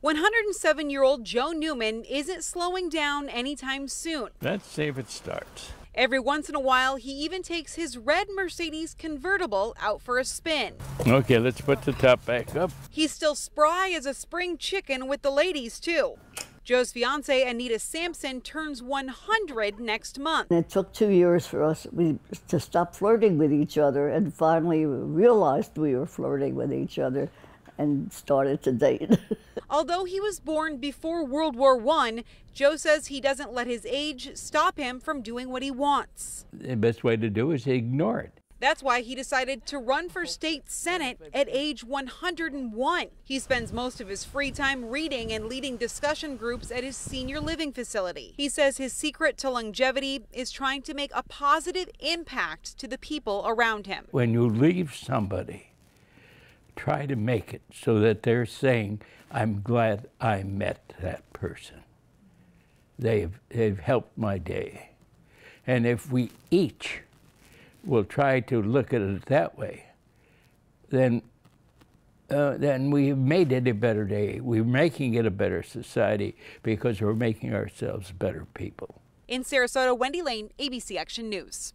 107 year old Joe Newman isn't slowing down anytime soon. Let's see if it starts. Every once in a while, he even takes his red Mercedes convertible out for a spin. Okay, let's put the top back up. He's still spry as a spring chicken with the ladies, too. Joe's fiance, Anita Sampson, turns 100 next month. It took two years for us to stop flirting with each other and finally realized we were flirting with each other and started to date. Although he was born before World War I, Joe says he doesn't let his age stop him from doing what he wants. The best way to do is ignore it. That's why he decided to run for state senate at age 101. He spends most of his free time reading and leading discussion groups at his senior living facility. He says his secret to longevity is trying to make a positive impact to the people around him. When you leave somebody, try to make it so that they're saying, I'm glad I met that person. They've, they've helped my day. And if we each will try to look at it that way, then, uh, then we've made it a better day. We're making it a better society because we're making ourselves better people. In Sarasota, Wendi Lane, ABC Action News.